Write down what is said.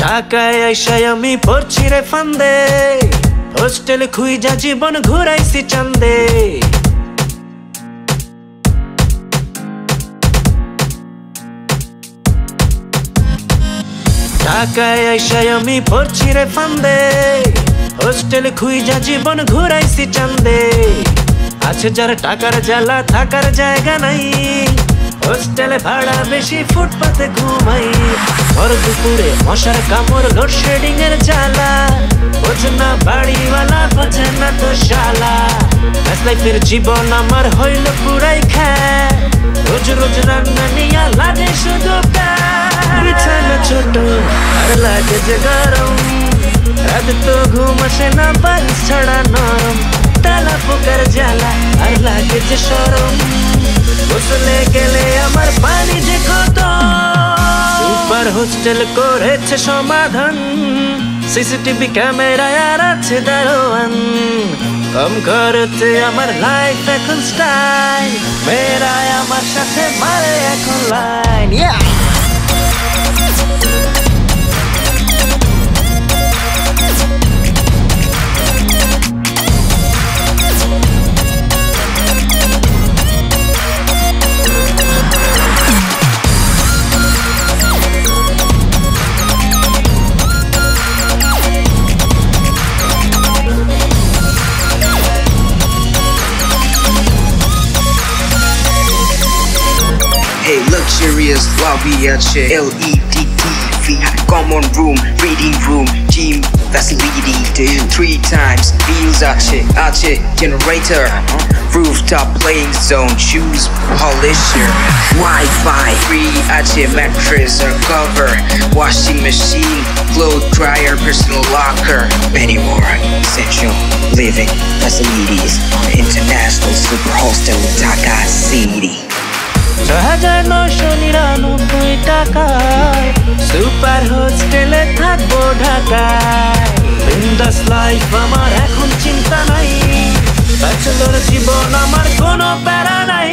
ঢাকায় আইসাই আমি পড়ছি রে ফান্দে। হোস্টেল খুইজা জীবন ঘুরাইছি চান্দে। ঢাকায় আইসাই আমি পড়ছি রে ফান্দে। হোস্টেল খুইজা জীবন ঘুরাইছি চান্দে। আছে যার টাকার জ্বালা, থাকার জায়গা নাই। হোস্টেলে ভাড়া বেশি, ফুটপাতে ঘুমাই। ভর দুপুরে মশার কামড় লোডশেডিং এর জ্বালা। বোঝে না বাড়িওয়ালা বোঝে না তো শালা। লাইফের জীবন আমার হইল পুরাই খায় রোজ রোজ রান্না নিয়া লাগে শুধু। বিছানা ছোট, আর লাগে যে গরম। রাত তো ঘুম আসে না, বালিশ ছাড়া নরম। যে সরম সুপার হোস্টেল করেছে সমাধান, সিসিটিভি ক্যামেরায় আর আছে দারোয়ান। কম খরচে আমার লাইফ এখন স্টাইল মেয়েরায় আমার At your LED TV. Common room, reading room, gym facility. Three times your, at your generator. Rooftop playing zone, shoes polisher. Wi-Fi free your mattress or cover. Washing machine, clothes dryer, personal locker. Many more essential living facilities on International Super Hostel Dhaka City. হাজার নশো নিরানব্বই টাকায় super হোস্টেলে থাকব ঢাকায়। বিন্দাস life আমার এখন চিন্তা নাই। ব্যাচেলর জীবন আমার কোনো প্যারা নাই।